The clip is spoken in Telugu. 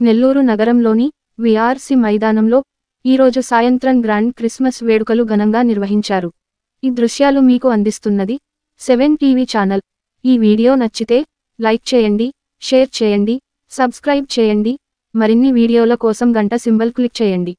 నెల్లూరు నగరంలోని విఆర్సి మైదానంలో ఈరోజు సాయంత్రం గ్రాండ్ క్రిస్మస్ వేడుకలు ఘనంగా నిర్వహించారు. ఈ దృశ్యాలు మీకు అందిస్తున్నది సెవెన్ టీవీ ఛానల్. ఈ వీడియో నచ్చితే లైక్ చేయండి షేర్ చేయండి సబ్స్క్రైబ్ చేయండి. మరిన్ని వీడియోల కోసం గంట సింబల్ క్లిక్ చేయండి.